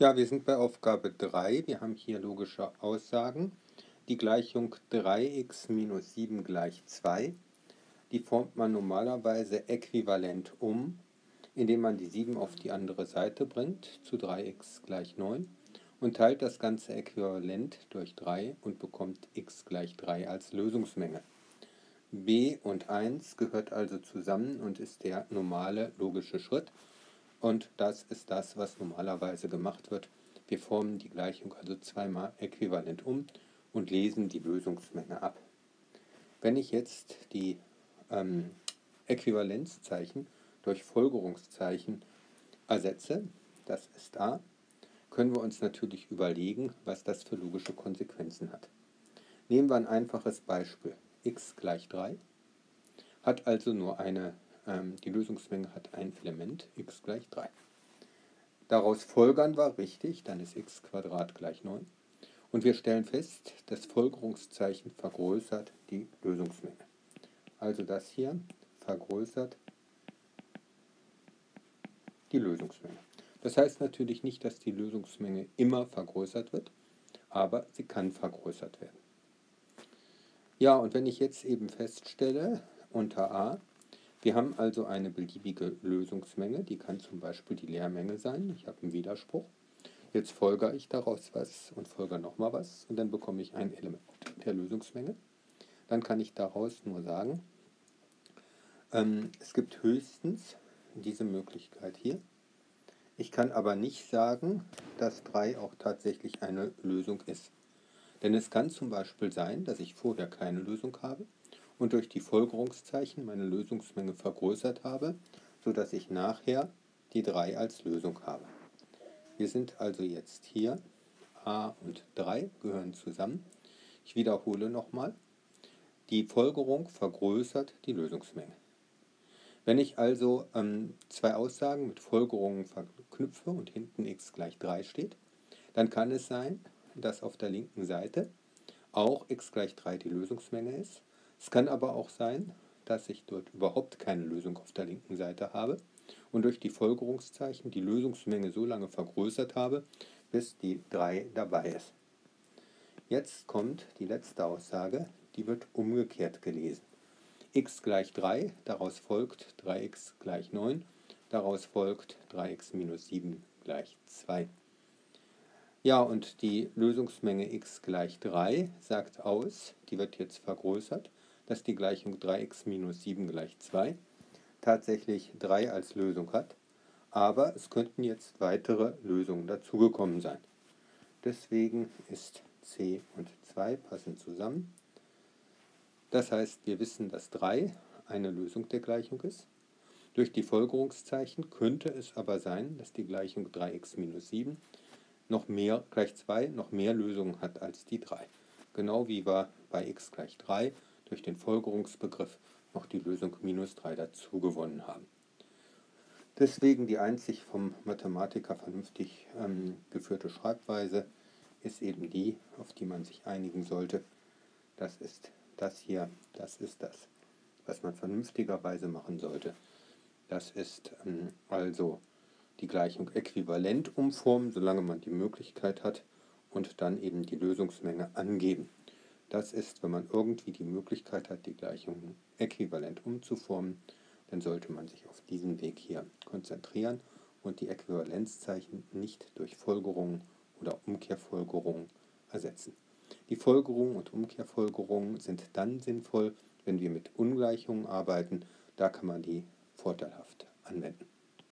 Ja, wir sind bei Aufgabe 3. Wir haben hier logische Aussagen. Die Gleichung 3x minus 7 gleich 2. Die formt man normalerweise äquivalent um, indem man die 7 auf die andere Seite bringt, zu 3x gleich 9, und teilt das ganze Äquivalent durch 3 und bekommt x gleich 3 als Lösungsmenge. b und 1 gehört also zusammen und ist der normale logische Schritt. Und das ist das, was normalerweise gemacht wird. Wir formen die Gleichung also zweimal äquivalent um und lesen die Lösungsmenge ab. Wenn ich jetzt die ähm, Äquivalenzzeichen durch Folgerungszeichen ersetze, das ist da, können wir uns natürlich überlegen, was das für logische Konsequenzen hat. Nehmen wir ein einfaches Beispiel. x gleich 3 hat also nur eine die Lösungsmenge hat ein Element, x gleich 3. Daraus folgern wir richtig, dann ist x gleich 9. Und wir stellen fest, das Folgerungszeichen vergrößert die Lösungsmenge. Also das hier vergrößert die Lösungsmenge. Das heißt natürlich nicht, dass die Lösungsmenge immer vergrößert wird, aber sie kann vergrößert werden. Ja, und wenn ich jetzt eben feststelle, unter a, wir haben also eine beliebige Lösungsmenge, die kann zum Beispiel die Leermenge sein. Ich habe einen Widerspruch. Jetzt folge ich daraus was und folge nochmal was und dann bekomme ich ein Element der Lösungsmenge. Dann kann ich daraus nur sagen, ähm, es gibt höchstens diese Möglichkeit hier. Ich kann aber nicht sagen, dass 3 auch tatsächlich eine Lösung ist. Denn es kann zum Beispiel sein, dass ich vorher keine Lösung habe und durch die Folgerungszeichen meine Lösungsmenge vergrößert habe, sodass ich nachher die 3 als Lösung habe. Wir sind also jetzt hier, a und 3 gehören zusammen. Ich wiederhole nochmal, die Folgerung vergrößert die Lösungsmenge. Wenn ich also ähm, zwei Aussagen mit Folgerungen verknüpfe und hinten x gleich 3 steht, dann kann es sein, dass auf der linken Seite auch x gleich 3 die Lösungsmenge ist es kann aber auch sein, dass ich dort überhaupt keine Lösung auf der linken Seite habe und durch die Folgerungszeichen die Lösungsmenge so lange vergrößert habe, bis die 3 dabei ist. Jetzt kommt die letzte Aussage, die wird umgekehrt gelesen. x gleich 3, daraus folgt 3x gleich 9, daraus folgt 3x minus 7 gleich 2. Ja, und die Lösungsmenge x gleich 3 sagt aus, die wird jetzt vergrößert, dass die Gleichung 3x minus 7 gleich 2 tatsächlich 3 als Lösung hat, aber es könnten jetzt weitere Lösungen dazugekommen sein. Deswegen ist c und 2 passen zusammen. Das heißt, wir wissen, dass 3 eine Lösung der Gleichung ist. Durch die Folgerungszeichen könnte es aber sein, dass die Gleichung 3x minus 7 noch mehr gleich 2 noch mehr Lösungen hat als die 3. Genau wie wir bei x gleich 3 durch den Folgerungsbegriff noch die Lösung minus 3 dazu gewonnen haben. Deswegen die einzig vom Mathematiker vernünftig ähm, geführte Schreibweise ist eben die, auf die man sich einigen sollte. Das ist das hier, das ist das, was man vernünftigerweise machen sollte. Das ist ähm, also die Gleichung äquivalent umformen, solange man die Möglichkeit hat, und dann eben die Lösungsmenge angeben. Das ist, wenn man irgendwie die Möglichkeit hat, die Gleichungen äquivalent umzuformen, dann sollte man sich auf diesen Weg hier konzentrieren und die Äquivalenzzeichen nicht durch Folgerungen oder Umkehrfolgerungen ersetzen. Die Folgerungen und Umkehrfolgerungen sind dann sinnvoll, wenn wir mit Ungleichungen arbeiten. Da kann man die vorteilhaft anwenden.